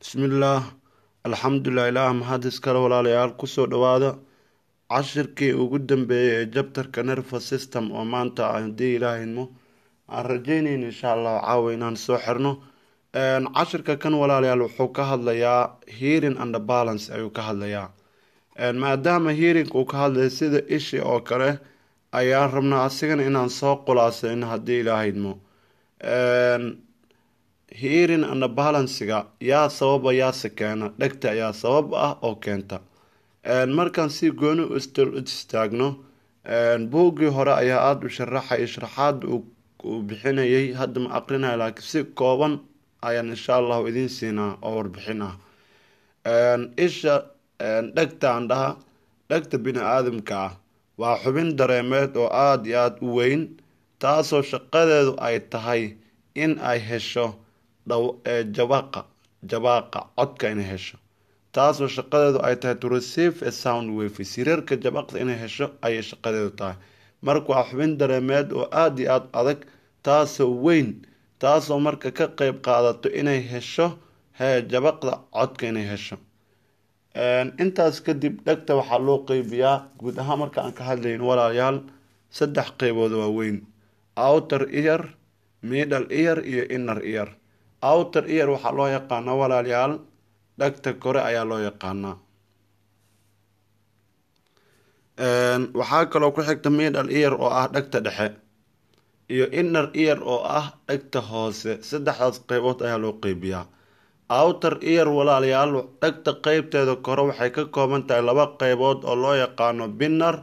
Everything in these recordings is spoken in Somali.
bismillaah alxamdulilah ilaah mahad iskale walaalayaal ku soo dhawaada cashirkii ugu dambeeyay ee jabtarka nerva system oo maanta haddii ilaahidmo aan rajeynayna insha allahu caawa inaan soo xirno. Cashirka kan walaalayaal wuxuu ka hadlayaa hearing and balance ayuu ka hadlayaa. Maadaama hearing uu ka hadlaya sida ishi oo kale ayaan rabnaa asigana inaan soo qulaasayno haddii ilaahidmo hearing and balansiga yaa sababa yaase keena dhegta ayaa sabab ah oo keenta. Markaan si gooni u istaagno buuggii hore ayaa aada u sharaxay sharaxaad uu bixinayay hadda ma aqrinaya laakiin si kooban ayaan insha allahu idiin siinaa oo warbixin ah isha dhegta aan dhaha dhegta bini aadamka ah waa xubin dareemeed oo aada iyo aada u weyn taasoo shaqadeedu ay tahay in ay hesho jabaaqa jabaaqa codka inay hesho. Taasoo shaqadeedu ay tahay to receive sound wave siriirka jabaqda inay hesho ayay shaqadeedu tahay. Marka waa xubin dareemeed oo aada iyo aada adag taasoo weyn taasoo marka ka qeyb qaadato inay hesho jabaqda codka inay hesho. Intaas kadib dhegta waxaa loo qeybiyaa guud ahaan marka aan ka hadlayn walaalayaal saddex qeybood waaweyn outer ear middle ear iyo inner ear outer ear waxaa loo yaqaanaa walaalayaal dhegta kore ayaa loo yaqaanaa. Waxaa kaloo ku xigta middle ear oo ah dhegta dhexe iyo inner ear oo ah dhegta hoose. Saddexdaas qeybood ayaa loo qeybiyaa outer ear walaalayaal dhegta qeybteeda kore waxay ka kooban tahay laba qeybood oo loo yaqaano binner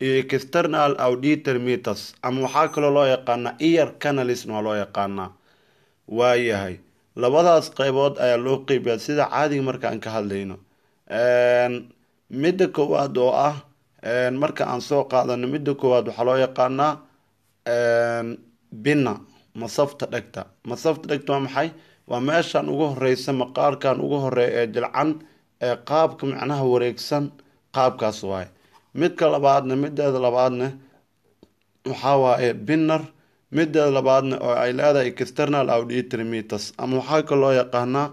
iyo external auditor meters ama waxaa kaloo loo yaqaanaa ear canalism waa loo yaqaanaa waayahay labadaas qeybood ayaa loo qeybiyaa sida caadiga marka aan ka hadlayno. Midda koowaad oo ah marka aan soo qaadano midda koowaad waxaa loo yaqaanaa bina masafta dhegta. Masafta dhegta waa maxay? Waa meeshan ugu horeysa maqaarkan ugu horreeya ee jilcan ee qaabka macnaha wareegsan qaabkaas waaye midka labaadna mideeda labaadna waxaa waaye binner mideeda labaadna oo ay leedahay external auditor meters ama waxaa kaloo loo yaqaanaa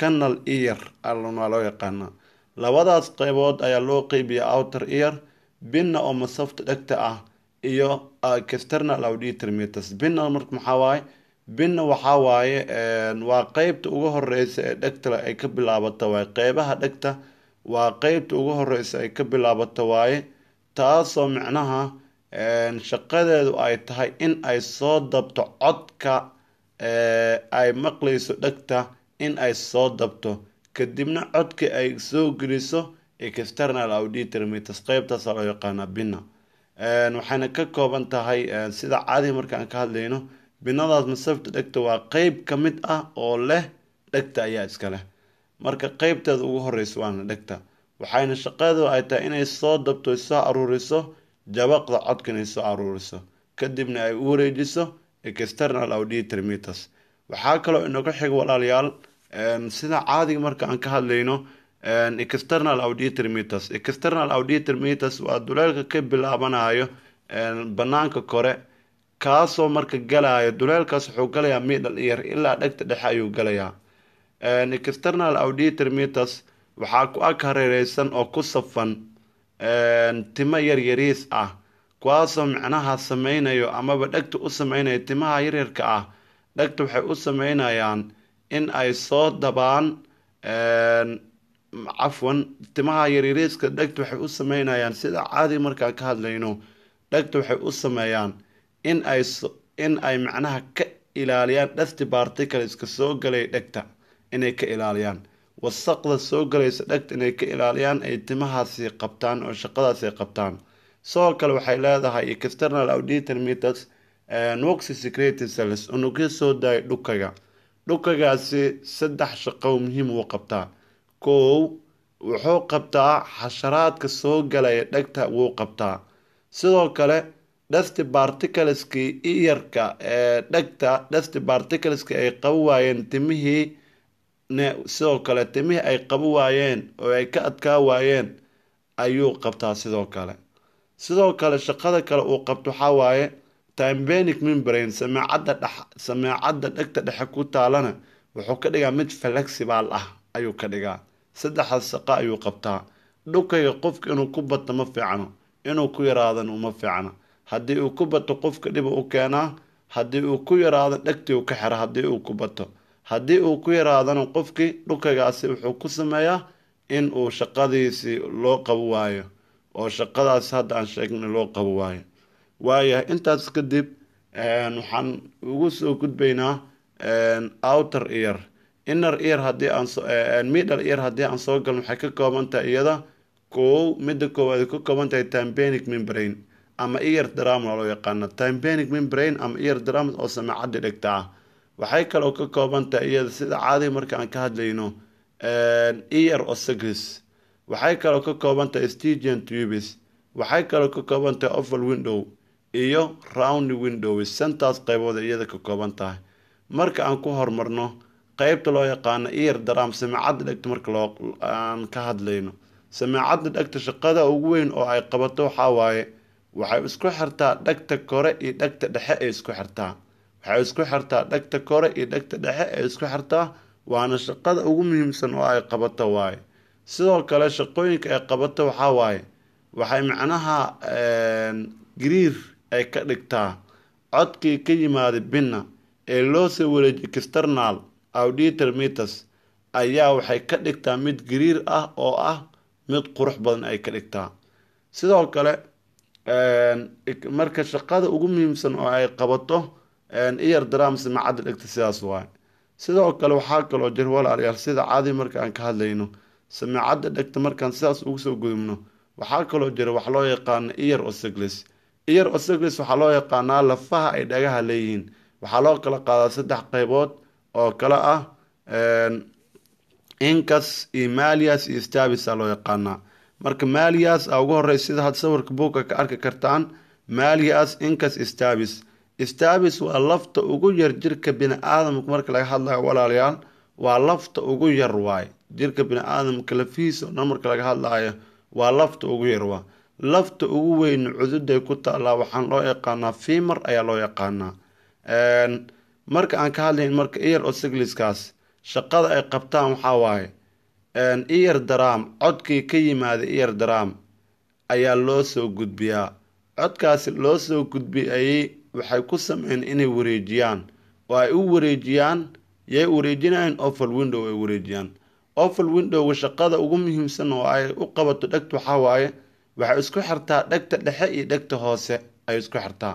canal ear waa loo yaqaanaa. Labadaas qeybood ayaa loo qeybiyaa outer ear binna oo masafta dhegta ah iyo external auditor meters binna marka maxaa waaye? Binna waxaa waaye waa qeybta ugu horeysa ee dhegtale ay ka bilaabato waaye. Qeybaha dhegta waa qeybta ugu horeysa ay ka bilaabato waaye taasoo micnaha shaqadeedu ay tahay in ay soo dabto codka ay maqlayso dhegta in ay soo dabto. Kadibna codka ay soo geliso external auditor qeybtaasa loo yaqaanaa bina. Waxayna ka kooban tahay sida caadiga marka aan ka hadlayno binadaas masafta dhegta waa qeyb ka mid ah oo leh dhegta ayaa iska leh. Marka qeybteeda ugu horeysa waana dhegta. Waxayna shaqadeedu ay tahay inay soo dabto soo aruuriso jabaqda codka inay soo aruuriso. Kadibna ay u wareejiso external auditor meters waxaa kaloo inaga xig walaalayaal sida caadiga marka aan ka hadlayno external auditor meters external auditor meters waa duleelka ka bilaabanayo banaanka kore kaasoo marka galaya duleelkaas wuxuu galayaa middle ear ilaa dhegta dhexe ayuu galayaa. External auditor meters waxaa ku ag hareereysan oo ku safan timo yaryariis ah. Kuwaasoo micnaha sameynayo amaba dhegta u sameynaya timaha yaryarka ah. Dhegta waxay u sameynayaan in ay soo dabaan cafwan timaha yaryariiska dhegta waxay u sameynayaan sida caadi markaan ka hadlayno dhegta waxay u sameeyaan in ay in ay macnaha ka ilaaliyaan. Dhasti barticleska soo galaya dhegta inay ka ilaaliyaan wasaqda soo galaysa dhegta inay ka ilaaliyaan ay timahaasi qabtaan oo shaqadaasi qabtaan. Sidoo kale waxay leedahay external auditor meters noxy secretive cells unugyo soo daaya dhukaga dhukagaasi saddex shaqo muhiim uu qabtaa. Kow wuxuu qabtaa xasharaadka soo galaya dhegta wuu qabtaa. Sidoo kale dhasti barticleski iyarka ee dhegta dhasti barticleski ay qabo waayeen timihii sidoo kale timihii ay qabo waayeen oo ay ka adkaa waayeen ayuu qabtaa sidoo kale. Sidoo kale shaqada kale uu qabto waxaa waaye timbenic membrane sameecadda dhex sameecadda dhegta dhexe ku taalana wuxuu ka dhigaa mid flexible ah ayuu ka dhigaa. Saddexdaas shaqo ayuu qabtaa. Dhukayga qofka inuu ku bato ma fiicno inuu ku yaraadana uma fiicno haddii uu ku bato qofka dhiba u keenaa haddii uu ku yaraado dhegtii uu ka xira haddii uu ku bato haddii uu ku yaraadana qofkii dhukaygaasi wuxuu ku sameeyaa in uu shaqadiisii loo qabo waayo oo shaqadaas hadda aan sheegnay loo qabo waayo. Waayahay intaas kadib waxaan ugu soo gudbaynaa outer ear. Inner ear haddii aan middle ear haddii aan soo galno waxay ka kooban tahay iyada kow midda koowaad ka kooban tahay tympanic membrane ama ear drama loo yaqaano. Tympanic membrane ama ear drama oo samecadda dhegta ah waxay kaloo ka kooban tahay iyada sida caadiga marka aan ka hadlayno ear osagris waxay kaloo ka kooban tahay stygian tubis. Waxay kaloo ka kooban tahay oval window iyo round window. Santaas qaybood iyada ka kooban tahay marka aan ku horumarno qeybta loo yaqaano ear dram samecadda dhegta marka loo aan ka hadlayno. Samecadda dhegta shaqada ugu weyn oo ay qabato waxaa waaye waxay isku xirtaa dhegta kore iyo dhegta dhexe ay isku xirtaa waxay isku xirtaa dhegta kore iyo dhegta dhexe ay isku xirtaa waana shaqada ugu muhiimsan oo ay qabato waaye. Sidoo kale shaqooyinka ay qabato waxaa waaye waxay macnaha gariir ay ka dhigtaa codkii ka yimaada binna ee loo soo wareejiy external auditor meters. Ayaa waxay ka dhigtaa mid gariir ah oo ah mid qurux badan ay ka dhigtaa. Sidoo kale marka shaqada ugu muhiimsan oo ay qabato ear dram samacadda dhegta sidaas waaye sidoo kale waxaa kaloo jir walaalayaal sida caadi marka aan ka hadlayno samecadda dhegta markaan sidaas ugu soo gudubno. Waxaa kaloo jira wax loo yaqaano ear osaglis ear osaglis waxaa loo yaqaanaa lafaha ay dhagaha leeyihiin. Waxaa loo kala qaadaa saddex qaybood oo kale ah incas iyo malias iyo stabis aa loo yaqaanaa. Marka malias a ugu horey sida had sawirka buugka ka arki kartaan malias incas stabis stabis waa lafta ugu yar jirka bini-aadamka marka laga hadlayo walaalayaal waa lafta ugu yar waaye. Jirka bini-aadamka lafihiisa oo dhan marka laga hadlayo waa lafta ugu yar waa. Lafta ugu weyn cududay ku taallaa waxaan loo yaqaanaa fimer ayaa loo yaqaanaa. Marka aan ka hadlayn marka ear osagliskaas shaqada ay qabtaan waxaa waaye. Ear dram codkii ka yimaada ear dram ayaa loo soo gudbiyaa. Codkaasi loo soo gudbiyayay waxay ku sameyn inay wareejiyaan. Oo ay u wareejiyaan yay wareejinayaan oval window ay wareejiyaan. Oval windowga shaqada ugu muhiimsan oo ay u qabato dhegta waxaa waaye waxay isku xirtaa dhegta dhexe iyo dhegta hoose ay isku xirtaa.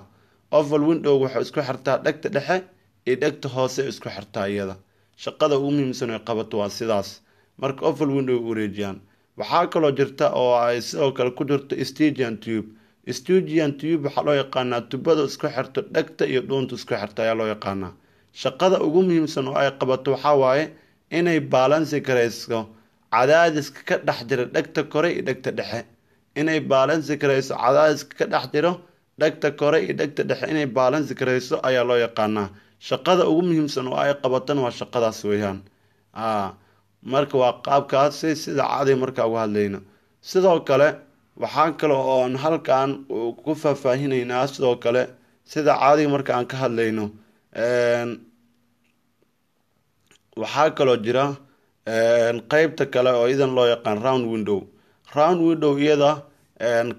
Oval windowga waxay isku xirtaa dhegta dhexe iyo dhegta hoose isku xirtaa iyada. Shaqada ugu muhiimsan ay qabato waa sidaas. Marka oval window wareejiyaan waxaa kaloo jirta oo ay sidoo kale ku jirto stygian tube stygian tube waxaa loo yaqaanaa tubada isku xirto dhegta iyo dhuunta isku xirta ayaa loo yaqaanaa. Shaqada ugu muhiimsan oo ay qabato waxaa waaye inay baalansi karayso cadaadiska ka dhex jira dhegta kore iyo dhegta dhexe. Inay baalansi karayso cadaadiska ka dhex jiro dhegta kore iyo dhegta dhexe. Inay baalansi karayso ayaa loo yaqaanaa. Shaqada ugu muhiimsan oo ay qabatana waa shaqadaas weeyaan. Marka waa qaabkaasi sida caadiga markaa uga hadlayno. Sidoo kale waxaa kale oon halkan ku faahfaahinaynaa sidoo kale sida caadiga marka aan ka hadlayno. Waxaa kaloo jira qeybta kale oo idan loo yaqaan round window. Round window iyada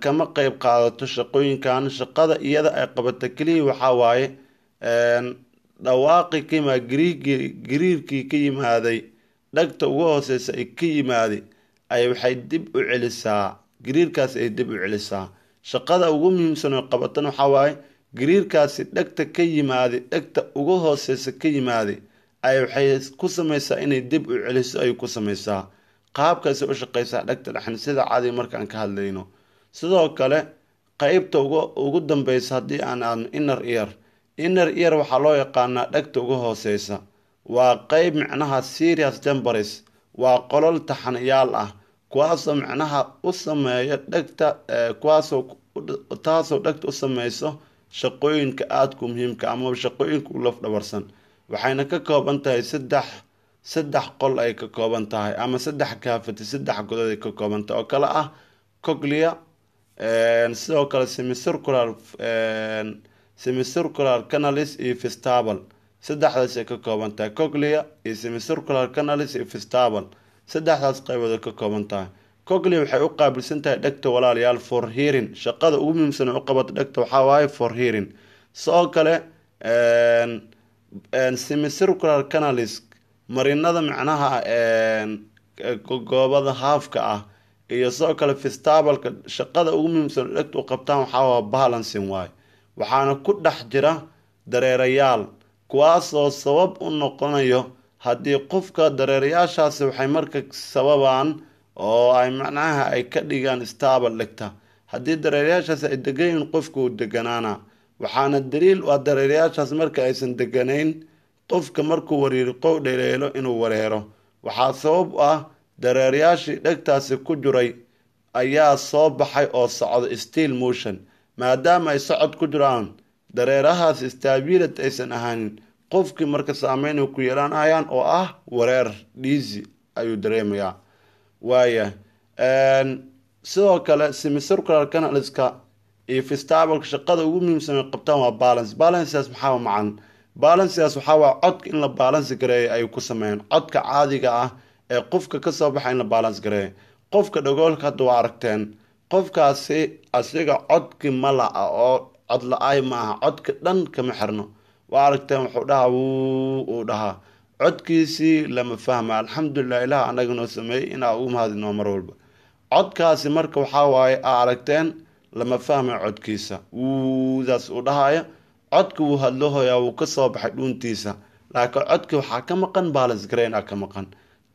kama qeyb qaadato shaqooyinkan shaqada iyada ay qabato keliya waxaa waaye dhawaaqi ka gariirkii gariirkii ka yimaaday dhagta ugu hooseysa ay ka yimaaday ay waxay dib u celisaa gariirkaasi ay dib u celisaa. Shaqada ugu muhiimsan oo qabatan waxaa waaye gariirkaasi dhegta ka yimaaday dhegta ugu hooseysa ka yimaaday ay waxay ku sameysaa inay dib u celiso ay ku sameysaa. Qaabkaasi u shaqeysaa dhegta dhexan sida caadiga markaan ka hadlayno. Sidoo kale qeybta ugu dambeysa haddii aan aadno inner ear. Inner ear waxaa loo yaqaanaa dhegta ugu hooseysa. Waa qeyb micnaha serious jambars waa qolol taxanayaal ah kuwaasoo micnaha u sameeya dhegta taasoo dhegta u sameyso shaqooyinka aadku muhiimka amaba shaqooyinka u laf dhabarsan. Waxayna ka kooban tahay saddex saddex qol ay ka kooban tahay ama saddex kaafati saddex godood ay ka kooban tahay. Oo kale ah coglia sidoo kale semicircular semicircular canalis iyo festabal saddexdaas ay ka kooban tahay coglia iyo semicircular canalis iyo festabal saddexdaas qaybood ka kooban tahay. Cogli waxay u qaabilsan tahay dhegta walaalayaal for hearing. Shaqada ugu muhiimsan u qabata dhegta waxaa waaye for hearing. Sidoo kale semicircular canalisk marinada macnaha goobada haafka ah iyo sidoo kale festabalka shaqada ugu muhiimsan dhegta u qabtaan waxaa waa balancing waaye waxaana ku dhex jira dareerayaal kuwaasoo sabab u noqonayo haddii qofka dareerayaashaasi waxay marka sababaan oo ay macnaha ay ka dhigaan stable dhigta. Haddii dareerayaashaasi ay degayiin qofka uu deganaana. Waxaana daliil u ah dareerayaashaas marka aysan deganayn qofka markuu wariiriqow dheleelo inuu wareero. Waxaa sabab u ah dareerayaashii dhegtaasi ku jiray ayaa soo baxay oo socda steel motion. Maadaama ay socod ku jiraan dareerahaas stabilit aysan ahaanin qofkii marka saameyn ku yeelanayaan oo ah wareer dhiisi ayuu dareemayaa. Waaya sidoo kale semicircular canaliska iyo festabalka shaqada ugu muhiimsan ay qabtaan waa balance. Balanceaas maxaa macan balanceaas waxaa waa codka in la balance gareeyo ay ku sameeyaan codka caadiga ah ee qofka ka soo baxa in la balance gareeyo. Qofka dhagoolka hadda waa aragteen. Qofkaasi asiga codkii mala ah oo cod la-ay ma aha codka dhan kama xirno waa aragteen wuxuu dhahaa uu dhahaa codkiisii lama fahma alxamdulilah ilaah anaga noo sameeyey inaa ugu mahadinoo mar walba codkaasi marka waxaa waaye aa aragteen lama fahmay codkiisa wuudaas uu dhahaya codka wuu hadlahoyaa wuu ka soo baxay dhuuntiisa laakiin codkii waxaa ka maqan balance grain a ka maqan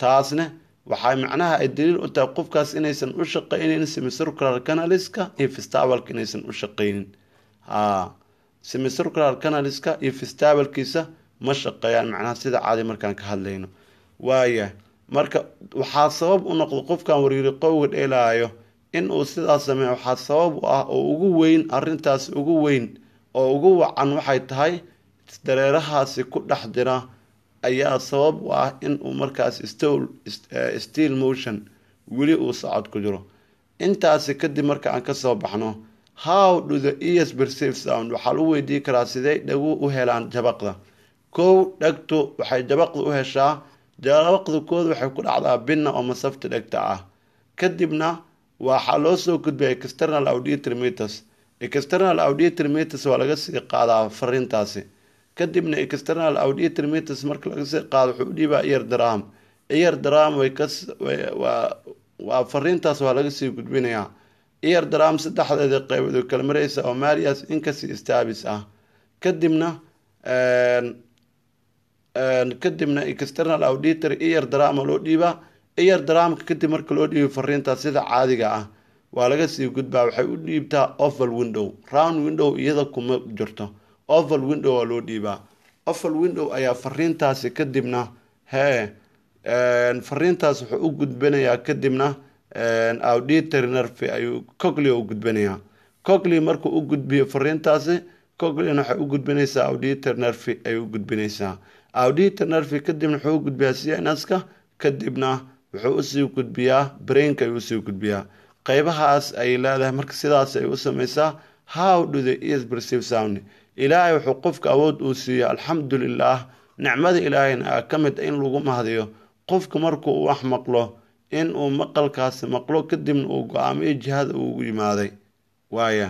taasne waxay macnaha ay daliil u tahay qofkaas inaysan u shaqaynin semicircular canaliska iyo festabalka inaysan u shaqaynin ha semicircular canaliska iyo festabalkiisa ma shaqeeyaan. Macnaha sida caadi markaan ka hadlayno. Waaya marka waxaa sabab u noqda qofkan wariiri qowga dheelaayo in uu sidaas sameeyo. Waxaa sabab u ah oo ugu weyn arrintaas ugu weyn oo ugu wacan waxay tahay dareerahaasi ku dhex jira ayaa sabab u ah in uu markaas steel motion weli uu socod ku jiro. Intaasi kadib marka aan ka soo baxno how do the ears perceive sound? Waxaa lagu weydiin karaa sidee dhagu u helaan jabaqda? Kow dhegtu waxay jabaqda u heshaa jabaqda kood waxay ku dhacdaa binna oo masafta dhegta ah. Kadibna waxaa loo soo gudbaya external auditory meters external auditory meters waa laga sii qaadaa fariintaasi. Kadibna external auditory meters marka laga sii qaado wuxuu u dhiibaa ear dram ear dram way ka waa fariintaas waa laga sii gudbinayaa ear dram saddexdeeda qeybood oo kala mareysa oo marias inkasi stabis ah. Kadibna kadibna external auditory ear drama loo dhiibaa. Ear dramka kadib marka loo dhiibo fariintaas sida caadiga ah waa laga sii gudbaa. Waxay u dhiibtaa oval window round window iyada kuma jirto. Oval window waa loo dhiibaa. Oval window ayaa fariintaasi kadibna hee fariintaas wuxuu u gudbanayaa kadibna auditory nerve ayuu cogli u gudbanayaa cogli markuu u gudbiyo fariintaasi coglina waxay u gudbinaysaa auditory nerve ayay u gudbinaysaa. Auditory nerve kadibna wuxuu u gudbiyaa cnska kadibna wuxuu u sii gudbiyaa brainka ayuu u sii gudbiyaa. Qeybahaas ay leedahay marka sidaas ay u sameysaa how do the ears perceive sound? Ilaahay wuxuu qofka awood uu siiya alxamdulilah nicmada ilaahayna a ka mid in lagu mahdiyo qofka markuu wax maqlo in uu maqalkaasi maqlo kadibna uu go'aamiyo jihada uugu yimaaday. Waaya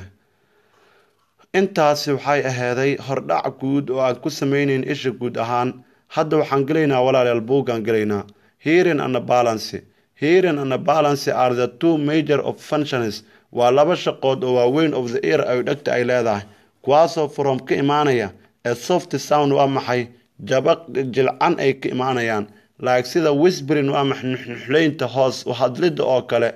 intaasi waxay aheeday hordhac guud oo aan ku sameyneyn isha guud ahaan. Hadda waxaan gelaynaa walaalayaal buuggaan gelaynaa hearing and balance. Hearing and balance are the two major of functions waa laba shaqood oo waaweyn of the ear ay dhegta ay leedahay. Kuwaasoo from ka imaanaya ee soft sound waa maxay? Jabaq jilcan ay ka imaanayaan like sida wisbrin waa nuxnuxleynta hoos hadlida oo kale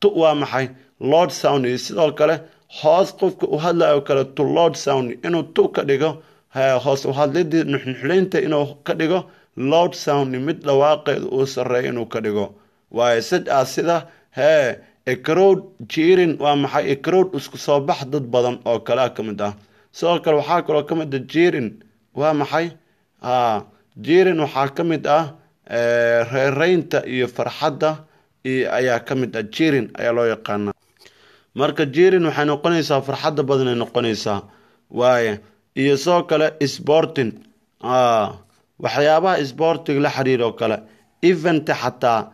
tu waa maxay? Lord sound sidoo kale? Hoos qofka u hadlayo kale to lord sound inuu tu ka dhigo hoos uhadlidii nuxnuxleynta inuu ka dhigo lord sound mid dhawaaqeeda uu sareeyo inuu ka dhigo. Waayo sidaa sida hee ecrowd jirin waa maxay? Ecrowd isku soo bax dad badan oo kalea ka mid ah. Sidoo kale waxaa kaloo ka mid ah jirin waa maxay? A jirin waxaa ka mid ah reereynta iyo farxadda ayaa ka mid ah jirin ayaa loo yaqaana marka jirin waxay noqonaysaa farxadda badan ay noqonaysaa. Waaya iyo sidoo kale sporting. Waxyaabaha sporting la xiriir oo kale. Event xataa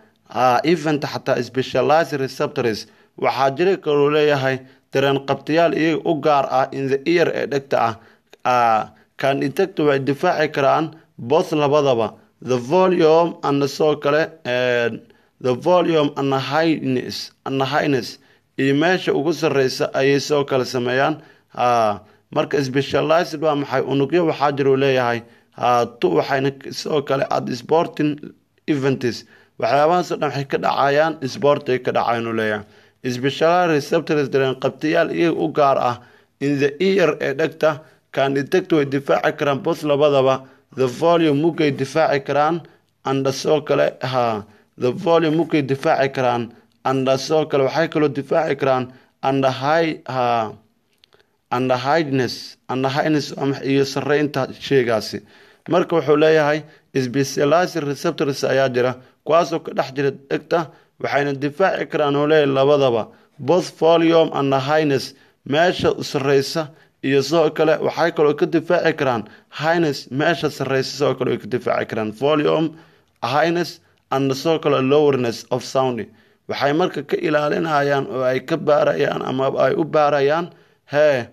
event xataa specialized receptors waxaa jiri kaluu leeyahay dareen qabtayaal iyaga u gaar ah in the ear ee dhegta ah. Can detect way difaaci karaan both labadaba the volume and sidoo kale the volume and highness and highness. Iyo meesha ugu sarreysa ayay sidoo kale sameeyaan. Marka specialized waa maxay? Unugyo waxaa jiruu leeyahay. Tu waxayna sidoo kale ad sporting events waxyaabahaasoo dhan waxay ka dhacayaan sportay ka dhacayaan uu leeyahay. Specialized receptors dareen qabtayaal iyaga u gaar ah in the ear ee dhegta can detect way difaaci karaan both labadaba the volume mugay difaaci karaan anda sidoo kale ha the volume mugay difaaci karaan anda sidoo kale waxay kaloo difaaci karaan anda high ha anda highness anda highness iyo sareynta sheegaasi. Marka wuxuu leeyahay specialized receptors ayaa jira kuwaasoo ka dhex jira dhegta waxayna difaaci karaan oo leeyahay labadaba both volume and highness meesha sarreysa iyo sidoo kale waxay kaloo ka difaaci karaan highness meesha sarreysa sidoo kale ka difaaci karaan volume highness and sidoo kale lowerness of sound. Waxay marka ka ilaalinayaan oo ay ka baarayaan ama ay u baarayaan hee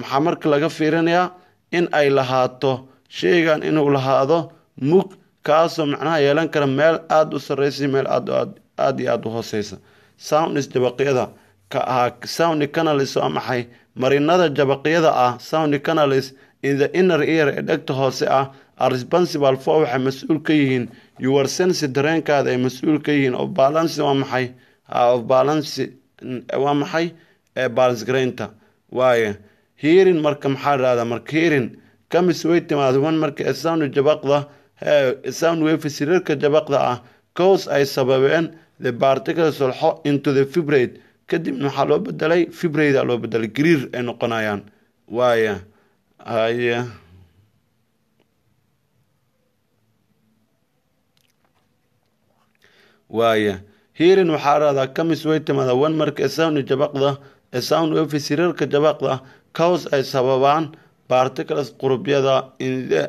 maxaa marka laga fiirinayaa? In ay lahaato. Sheygan inuu lahaado mug kaasoo macnaha yeelan kara meel aada u sarreysa meel aada iyo aada u hooseysa. Soundis jabaqyada ka sound canalis waa maxay marinada jabaqyada ah sound canalis in the inner ear ee dhegta hoose ah are responsible for waxay mas'uul ka yihiin. Your sense dareenkaada ay mas'uul ka yihiin. Of balance waa maxay? Of balance waa maxay? Balance garaynta waaye hearing marka maxaa dhahdaa marka hearing. Kamis way timaado wan marka ee sound jabaqda sound wave sirarka jabaqda ah. Cause ay sababeen the particle solxo into the fibrate kadibna waxaa loo bedelay fibrate loo bedelay gariir ay noqonayaan. Waaya haye waaya hearing waxaa dhahdaa kamis way timaada wan marka sound jabaqda sound wave sirarka jabaqda cause ay sababaan particles qurubyada in the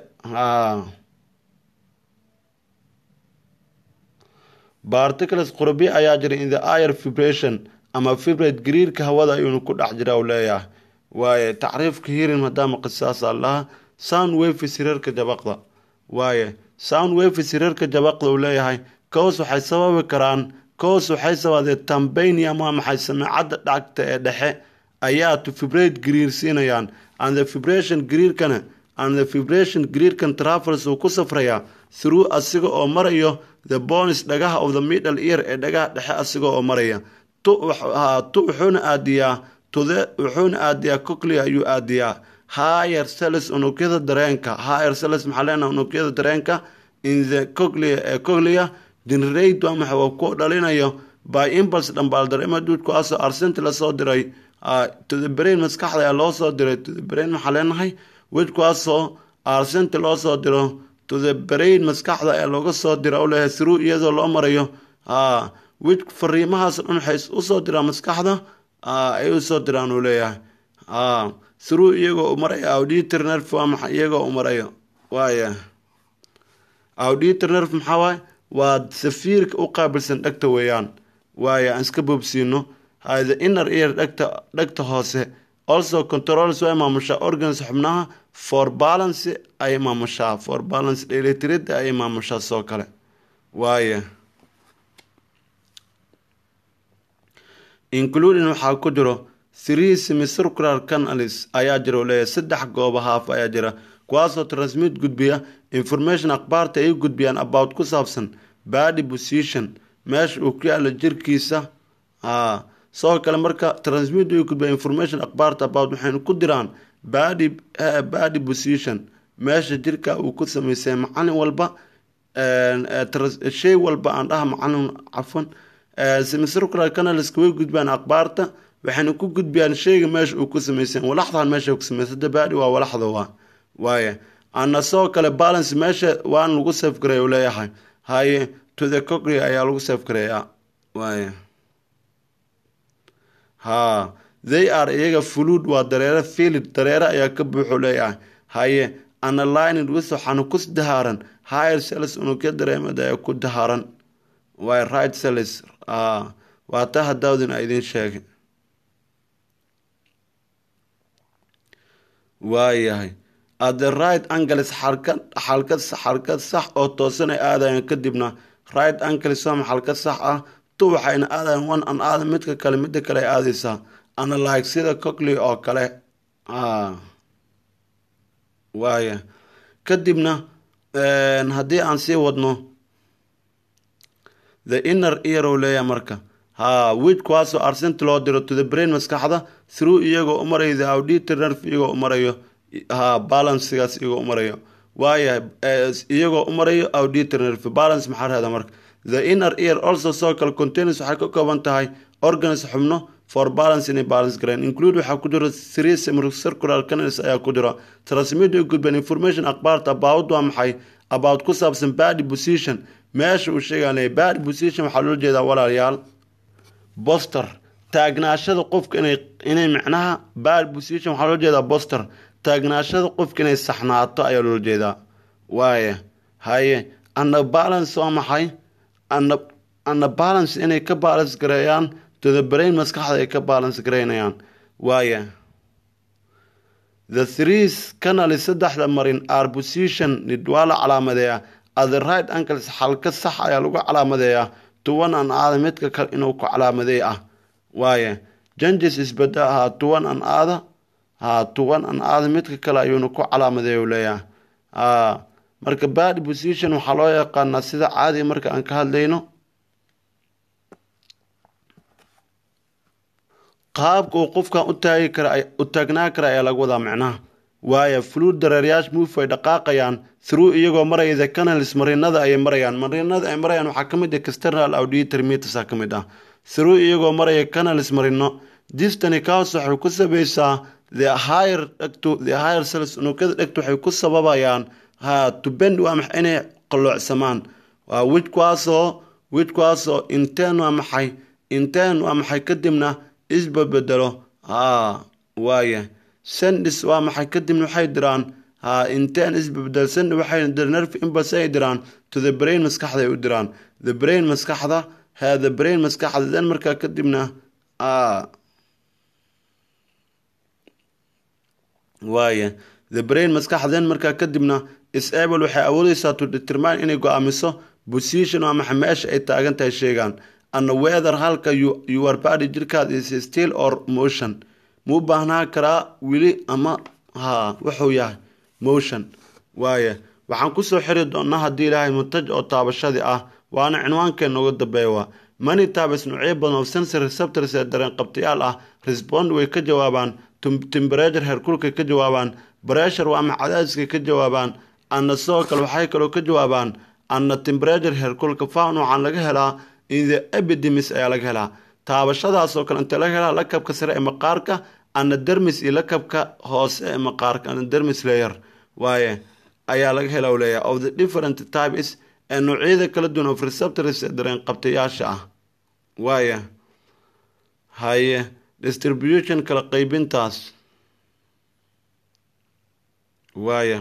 particles qurubyo ayaa jira in the air vibration ama vibrate gariirka hawada ayuunu ku dhex jira u leeyahay. Waaye tacriifka hirin maadaama qisaasa laha sound wave sirarka jabaqda. Waaye sound wave sirarka jabaqda uu leeyahay cause waxay sababi karaan cause waxay sababdee tambanium waa maxay sameecadda dhagta ee dhexe ayaa to vibrate gariir siinayaan. And the vibration gariirkana and the vibration gariirkan travels uu ku safrayaa through asiga oo marayo the bonis dhagaha of the middle ear ee dhagaha dhexe asiga oo maraya wuxuuna aadiyaa tude wuxuuna aadiyaa coclea ayuu aadiyaa higher cells unugyada dareenka higher cells maxaa leenaha unugyada dareenka in the coclea ee coclea generate waa maxa waa ku dhalinayo. By impulse dhambaal dareema duudkuwaasoo arsenti la soo diray to the brain maskaxda loo soo diray to the brain maxaa leenahay wijkuwaasoo arsenti loo soo diro to brain maskaxda ayaa looga soo dira u through iyadoo loo marayo wij fariimahaas dhan waxay u soo diraan maskaxda ay u soo diraan uu leeyahay. Through iyagoo u maraya auditor nerve waa maxa iyagoo u marayo waaya auditor nerve maxaa waaye? Waa safiirka u qaabilsan dhegta weeyaan. Waaya aan iska boobsiino. The inner ear dhegta dhegta hoose. Also controls way maamushaa organs xubnaha. For balance ay maamushaa for balance dheelitirida ay maamushaa soo kale. Waaya including waxaa ku jiro three semicircular canals ayaa jira leeyahay saddex gooba haaf ayaa jira kuwaasoo transmit gudbiya information akhbaarta ay gudbiyaan about ku saabsan body position meesha uu ku yaalo jirkiisa sidoo kale marka transmit uu gudbiya information akhbaarta about waxaynu ku diraan body body position meesha jirka uu ku sameysay macalin walba shay walba aan dhaha macalin cafan semicircular canalska way gudbaan akhbaarta waxayna ku gudbiyaan shayga meesha uu ku sameysay. Walaxdan meesha ku sameysay. Baadi waa walaxda waa. Waaye ana sidoo kale balance meesha waan lagu safgaray uu leeyahay. Haye to the coclea ayaa lagu safgareeyaa waaye. Ha they are iyaga fuluud waa dareere filid dareere ayaa ka buuxu leeyahay. Haye analined wis waxaana ku dahaaran. Higher cells unugya dareemada ee ku dahaaran waay right cells waa ta hadaawdin a idin sheegay waayahay adhe right angles xarkad xalkad xarkad sax oo toosan ay aadayaan kadibna right angles sama xalkad sax ah tu waxayna aadayan one an aada midka kale midda kale ay aadaysaa. Analyg sida cocley oo kale waaya kadibna haddii aan sii wadno the inner erow leeya marka. Ha wid kuwaasoo arsinta loo diro to the brain maskaxda through iyagoo u marayo the auditor nerve iyagoo u marayo ha balancegaas iyagoo u marayo. Waayahay iyagoo u marayo auditor nerve balance maxaa rahda marka? The inner ear also soo kale containers waxay ka kooban tahay organs xubno for balance inay balance gareen include waxaa ku jira three circular canals ayaa ku jira. Transmit u gudban information akhbaarta about waa maxay about ku saabsan body position meesha uu sheegaa leeyahy body position waxaa loola jeedaa walaalayaal. Boster taagnaashada qofka inay macnaha body position waxaa loola jeedaa boster. Taagnaashada qofka inay saxnaato ayaa loola jeedaa. Waaya haye ana balance waa maxay? Ana balance inay ka balance gareeyaan to the brain maskaxda ay ka balance gareynayaan. Waaya the threes canali saddexda marin are position waa la calaamadeeyaa at the right ankles xalka sax ayaa lagu calaamadeeyaa tuwan an aada midka kale inuu ku calaamadeey ah waaya janges isbeda ahaa tuwan an aada haa tuwan an aada midka kale ayuuna ku calaamadeeya leeyahay haa marka body position waxaa loo yaqaanaa sida caadiga marka aan ka hadlayno qaabka uu qofkan u taagi kara ayaa laga wadaa macnaha. Waayo fluid dareeryaasha move ay dhaqaaqayaan through iyagoo maraya the canals marinada ayay marayaan. Marinada ay marayaan waxaa ka mid ah external auditor meters ka mid ah. Through iyagoo maraya canals marino. Distany kaas waxay ku sabaysaa the higher dhegtu the higher cells unugada dhegtu waxay ku sababayaan. Ha to waa maxay inay qalloocsamaan waa wid kuwaasoo wid kuwaasoo inteen waa maxay? Inteen waa maxay kadibna isbabedelo haa waaya sendis waa maxay? Kadibna waxay diraan haa inteen isbabedelo sendi waxay nerve impulse ay diraan to the brain maskaxda ay u diraan. The brain maskaxda haa the brain maskaxda. Then markaa kadibna aa waaya the brain maskaxda then markaa kadibna isable waxay awoodeysaa to determine inay go'aamiso position waa maxay meesha ay taagan tahay sheegaan ana weather halka your body jirkaad is still or motion. Muu baahnaa karaa weli ama ha wuxuu yahay motion. Waaya waxaan ku soo xiri doonaa haddii ilaahay muntaj oo taabashadii ah waana cinwaankeena uga dambeeya waa many tabes noocyo badan oo sensor receptors ee dareen qabtayaal ah respond way ka jawaabaan temperature herkulkay ka jawaabaan waa ama cadaadiskay ka jawaabaan ana sidoo kale waxay kaloo ka jawaabaan ana temperature herkulka faun waxaan laga helaa epidemis ayaa laga helaa taabashadaasoo kale inta laga helaa lakabka sare ee maqaarka ana dermis iyo lakabka hoose ee maqaarka ana dermis layer. waaye ayaa laga hela leeyahay of the different types. ee noocyada kala duwan of receptors ee dareen qabtayaasha ah waaya haye distribution kala qaybintaas waaya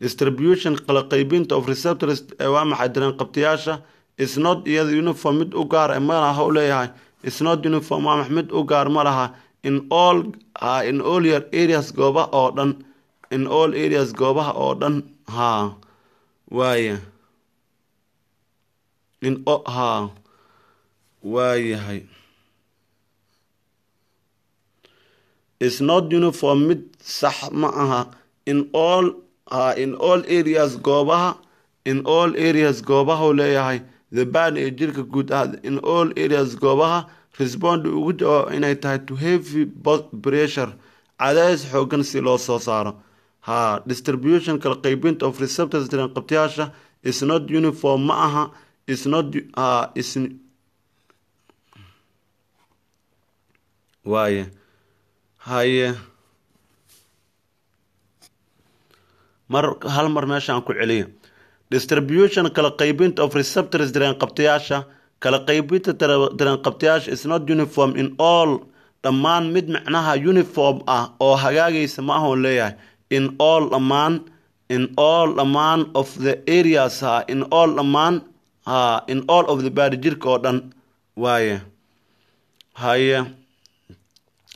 distribution kala qaybinta of receptors. ee waa maxay dareen qabtayaasha is not iyada uniform mid u gaar ma laha u leeyahay is not uniform waa mid u gaar ma laha in all uh, in all your areas goobaha oo dhan in all areas goobaha oo dhan ha. Waaya in ha. Waayahay is not uniform mid sax ma aha in all uh, in all areas goobaha in all areas goobaha u leeyahay the bad ee jirka guud ah in all areas goobaha respond ugu jawaab inay tahay to heavy pressure cadaadis xoogan si loo soo saaro. Ha distribution kala qaybinta of receptors dareen qabtayaasha is not uniform ma aha is not uh, is waaye haye mar hal mar meeshaan ku celiya distribution kala qaybinta of receptors dareen qabtayaasha kala qaybinta dareen qabtayaasha is not uniform in all. Dhammaan mid macnaha uniform ah oo hagaagaysa ma ahon leeyahay. In all dhammaan in all dhammaan of the areas ha in all dhammaan ha in all of the body jirka oo dhan waaye. Haye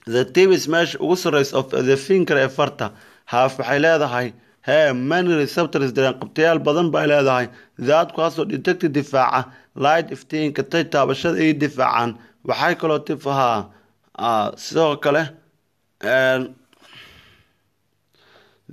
the tibis meesha ugu sarreysa of the finger ee farta haaf waxay leedahay hee many receptors dareen qabtayaal badan bay leedahay. Daad kuwaasoo detecti difaaca. Light iftiinka tay taabashada ay difaacaan. Waxay kaloo tifahaa sidoo kale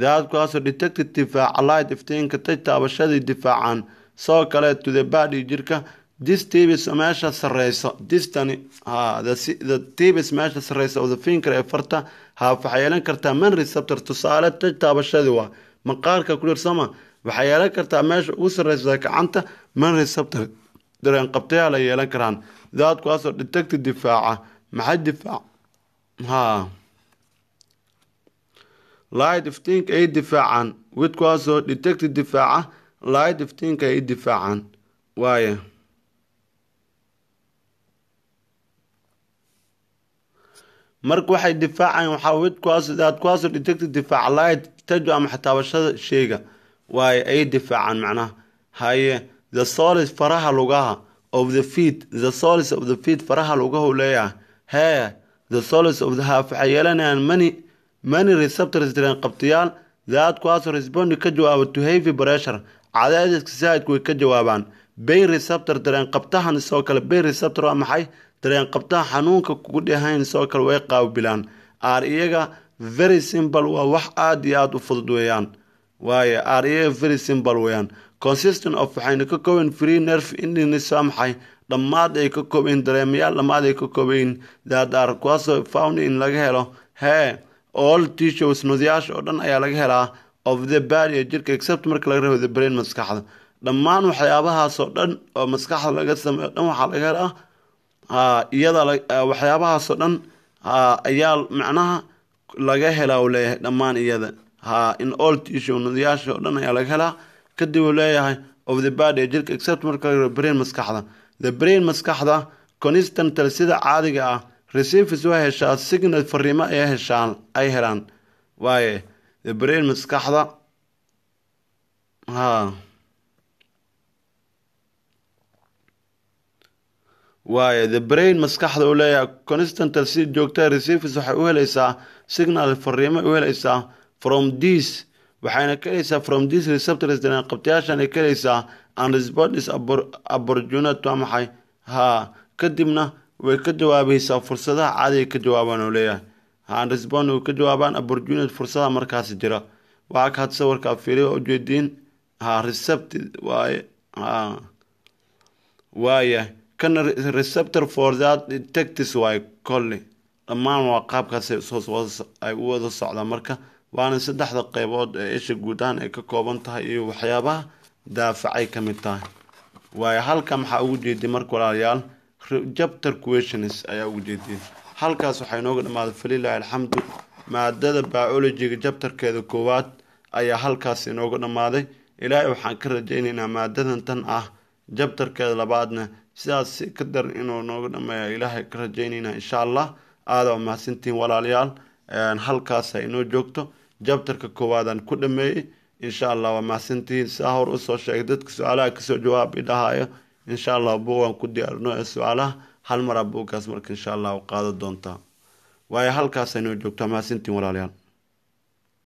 daad kuwaasoo detecti difaaca. Light iftiinka tay taabashada difaacaan. Sidoo kale body jirka this tibis meesha sareyso distani the tibis meesha sareysa of the finger ee farta haaf waxay kartaa man receptor tusaale tay taabashadii waa maqaarka ku dhirsama waxay yeelan kartaa meesha ugu sarreysa gacanta man receptor dareen qabtayaal ay yeelan karaan. Daad kuwaasoo detecti difaaca maxay difaac? Ha. Light iftiinka ay difaacaan. Wid detecti difaaca light iftiinka ay difaacaan. Waaye. Marka waxay difaacayaan waxaa wid kuwaas daad kuwaasoo light tajo ama xataabashada sheega waaye ay difaacaan macnaha haye the solis faraha lugaha of the feet the solis of the feet faraha lugahu leeyahay hee the solis of the half waxay many many receptors dareen qabtayaal daad kuwaasoo respondi ka jawaaba to heavy pressure cadaadiska saa'idku way ka jawaabaan bayn receptor dareen qabtahan sidoo kale bayn receptor waa maxay dareen qabtaha xanuunka kugu dhehayn sidoo kale way qaabilaan aar iyaga very simple waa wax aada iyo aada u fudud weeyaan. Waaye aar iyaga very simple weeyaan. Consistent of waxayna ka koobayn free nerve indins waa maxay dhammaad ay ka koobayn dareemayaal dhammaad ay ka koobayn daadaar kuwaasoo found in laga helo. Hee all tissues nudayaasha oo dhan ayaa laga helaa. Of the body ee jirka except marka laga rabo the brain maskaxda. Dhammaan waxyaabahaasoo dhan oo maskaxda laga sameeyo dhan waxaa laga helaa. Iyada waxyaabahaasoo dhan ayaa macnaha laga helaa leeyahay dhammaan iyada. Ha in all tissue nudayaasha oo dhan ayaa laga helaa. Kadib uu leeyahay of the body ee jirka except marka brain maskaxda. The brain maskaxda constantal sida caadiga ah receives waa heshaa signal fariimo ay heshaan ay helaan. Waaye the brain maskaxda ha waaye the brain maskaxda uu leeyahay constantal si joogta receives waxay u helaysaa signal fariimo u helaysaa from this waxayna ka helaysaa from this receptors qabtayaashan ay ka helaysaa and responds aborjunat waa maxay? Ha kadibna way ka jawaabaysaa fursadaha caadiga ka jawaabaan oo leeyahay. Haan respond way ka jawaabaan aborjunat fursadaha markaasi jira. Waxaa kaad sawirkaa fiiriyo ujeediin ha recept waaye ha waaya kana receptor for that detectis waaye kolli dhammaan waa qaabkaas ay u wada socdaan marka. Waana saddexda qeybood ee isha guud ahaan ay ka kooban tahay iyo waxyaabaha daafacay ka mid tahay. Waayo halka maxaa ugu jeediy marka walaalayaal? Jabter questions ayaa ugu jeediyey halkaas waxaa inooga dhammaaday falilahi alxamdu maadada biologiga jabtarkeeda koowaad ayaa halkaas inooga dhammaaday ilaahay waxaan ka rajaynaynaa maadadan tan ah jabtarkeeda labaadna sidaas si ka dar inuu nooga dhameeya ilaahay ka rajaynaynaa insha allah aada mahadsantihiin walaalayaal. Halkaas ha inoo joogto. Jabtarka koowaadaan ku dhameeyey insha allah waa mahadsantihiin saa hor u soo sheegay dadka su'aalaha ka soo jawaab idhahaayo insha allah buugaan ku diyaarino ee su'aalaha. Hal maraa buuggaas marka insha allah qaado doontaa. Waayo halkaas aynoo joogtaa mahadsantiin walaalayaal